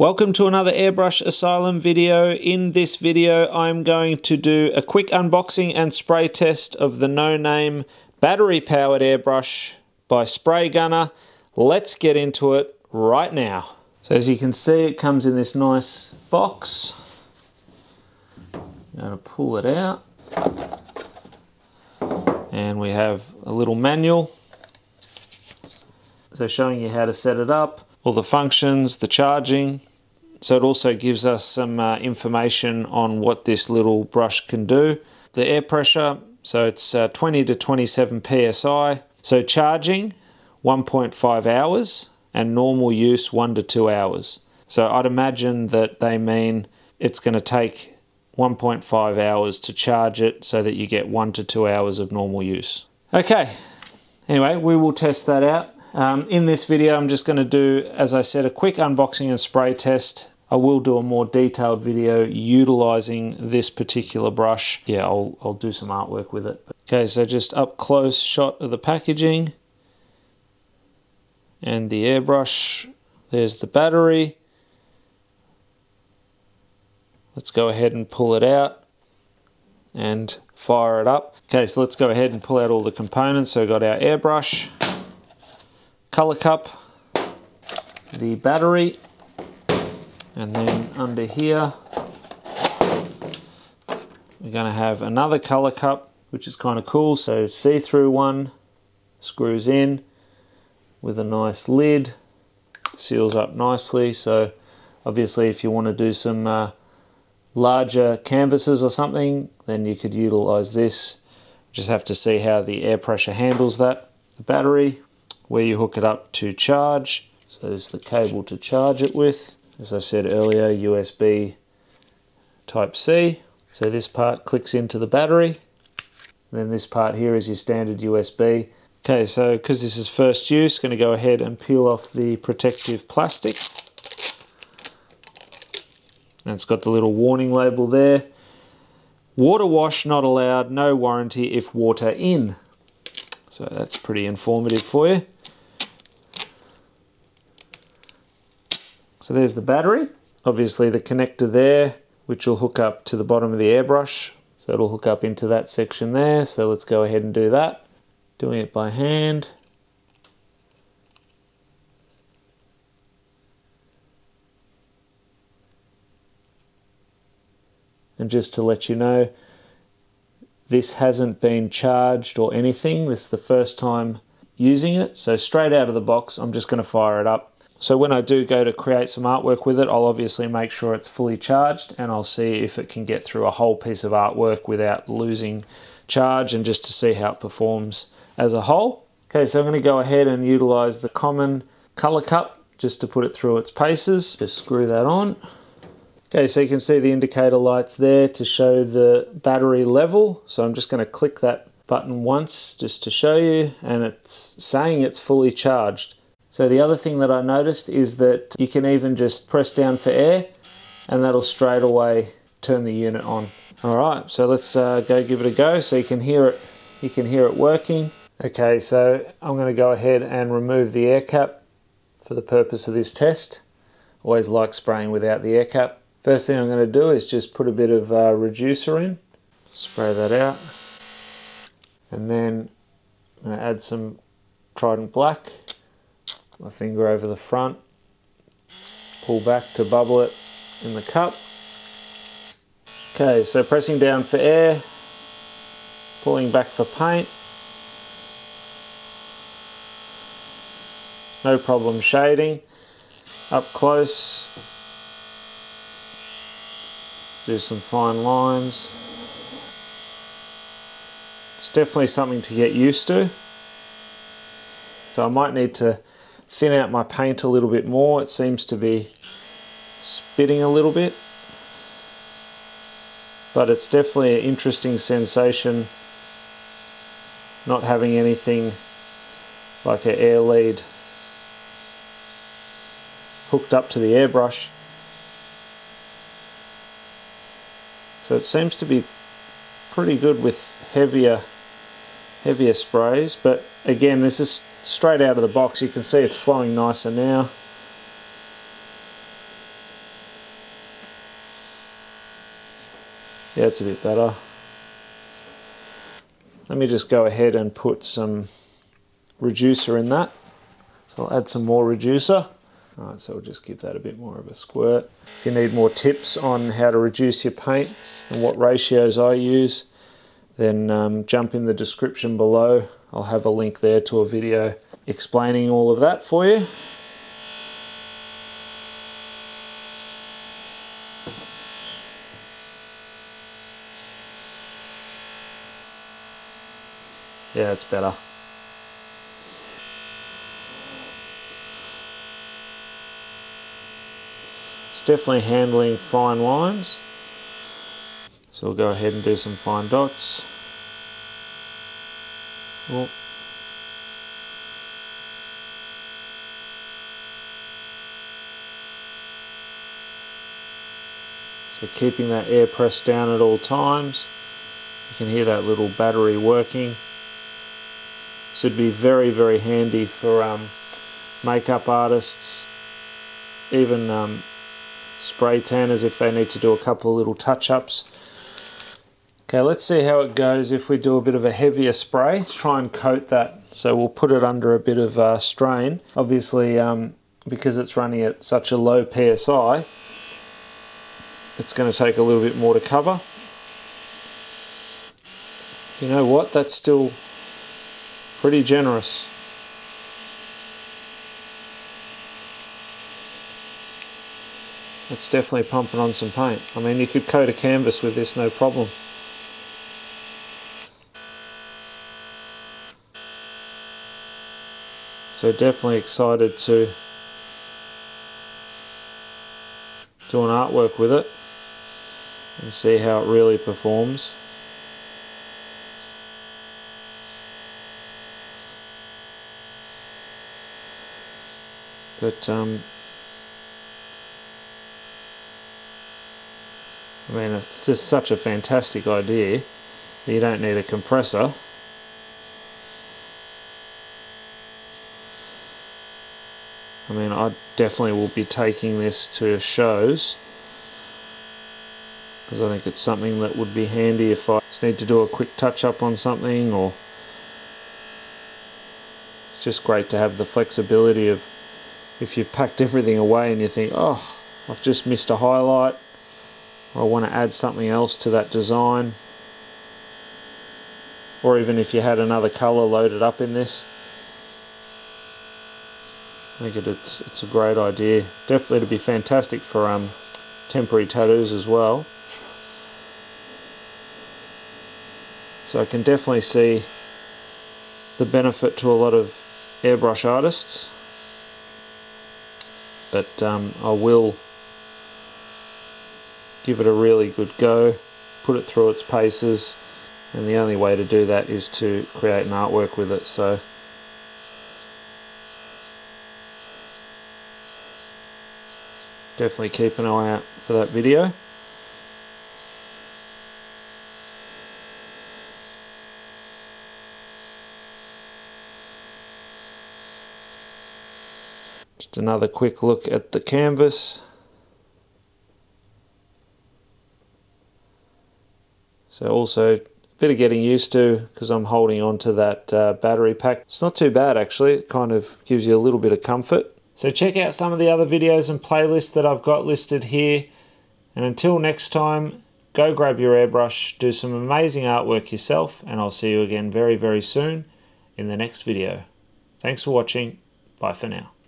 Welcome to another Airbrush Asylum video. In this video I'm going to do a quick unboxing and spray test of the no name battery powered airbrush by SprayGunner. Let's get into it right now. So as you can see it comes in this nice box. I'm going to pull it out and we have a little manual so showing you how to set it up all the functions, the charging, so it also gives us some uh, information on what this little brush can do. The air pressure, so it's uh, 20 to 27 psi. So charging, 1.5 hours, and normal use, 1 to 2 hours. So I'd imagine that they mean it's going to take 1.5 hours to charge it so that you get 1 to 2 hours of normal use. Okay, anyway, we will test that out. Um, in this video, I'm just going to do, as I said, a quick unboxing and spray test. I will do a more detailed video utilizing this particular brush. Yeah, I'll, I'll do some artwork with it. Okay, so just up close shot of the packaging and the airbrush. There's the battery. Let's go ahead and pull it out and fire it up. Okay, so let's go ahead and pull out all the components. So I've got our airbrush color cup, the battery, and then under here we're going to have another color cup which is kind of cool so see-through one screws in with a nice lid seals up nicely so obviously if you want to do some uh, larger canvases or something then you could utilize this just have to see how the air pressure handles that the battery where you hook it up to charge. So there's the cable to charge it with. As I said earlier, USB type C. So this part clicks into the battery. And then this part here is your standard USB. Okay, so because this is first use, going to go ahead and peel off the protective plastic. And it's got the little warning label there. Water wash not allowed, no warranty if water in. So that's pretty informative for you. So there's the battery. Obviously the connector there, which will hook up to the bottom of the airbrush. So it'll hook up into that section there. So let's go ahead and do that. Doing it by hand. And just to let you know, this hasn't been charged or anything. This is the first time using it. So straight out of the box, I'm just going to fire it up so when I do go to create some artwork with it, I'll obviously make sure it's fully charged and I'll see if it can get through a whole piece of artwork without losing charge and just to see how it performs as a whole. Okay, so I'm going to go ahead and utilize the common color cup just to put it through its paces. Just screw that on. Okay, so you can see the indicator lights there to show the battery level. So I'm just going to click that button once just to show you and it's saying it's fully charged. So the other thing that I noticed is that you can even just press down for air and that'll straight away turn the unit on. All right, so let's uh, go give it a go so you can hear it, you can hear it working. Okay, so I'm gonna go ahead and remove the air cap for the purpose of this test. Always like spraying without the air cap. First thing I'm gonna do is just put a bit of uh, reducer in, spray that out. And then I'm gonna add some Trident Black my finger over the front, pull back to bubble it in the cup. Okay, so pressing down for air, pulling back for paint. No problem shading. Up close, do some fine lines. It's definitely something to get used to. So I might need to thin out my paint a little bit more. It seems to be spitting a little bit. But it's definitely an interesting sensation not having anything like an air lead hooked up to the airbrush. So it seems to be pretty good with heavier heavier sprays but again this is straight out of the box. You can see it's flowing nicer now. Yeah, it's a bit better. Let me just go ahead and put some reducer in that. So I'll add some more reducer. All right, so we'll just give that a bit more of a squirt. If you need more tips on how to reduce your paint and what ratios I use, then um, jump in the description below I'll have a link there to a video explaining all of that for you. Yeah, it's better. It's definitely handling fine lines. So we'll go ahead and do some fine dots. Oh. So keeping that air press down at all times. You can hear that little battery working. This would be very, very handy for um, makeup artists, even um, spray tanners if they need to do a couple of little touch-ups. Okay, let's see how it goes if we do a bit of a heavier spray. Let's try and coat that. So we'll put it under a bit of uh, strain. Obviously, um, because it's running at such a low PSI, it's going to take a little bit more to cover. You know what, that's still pretty generous. It's definitely pumping on some paint. I mean, you could coat a canvas with this, no problem. So definitely excited to do an artwork with it and see how it really performs. But um, I mean, it's just such a fantastic idea. You don't need a compressor. I mean, I definitely will be taking this to shows because I think it's something that would be handy if I just need to do a quick touch up on something or it's just great to have the flexibility of if you've packed everything away and you think, oh, I've just missed a highlight, or I want to add something else to that design, or even if you had another colour loaded up in this, I think it's it's a great idea. Definitely to be fantastic for um, temporary tattoos as well. So I can definitely see the benefit to a lot of airbrush artists but um, I will give it a really good go, put it through its paces, and the only way to do that is to create an artwork with it. So definitely keep an eye out for that video. Just another quick look at the canvas. So also a bit of getting used to because I'm holding on to that uh, battery pack. It's not too bad actually, it kind of gives you a little bit of comfort. So check out some of the other videos and playlists that I've got listed here. And until next time, go grab your airbrush, do some amazing artwork yourself, and I'll see you again very, very soon in the next video. Thanks for watching. Bye for now.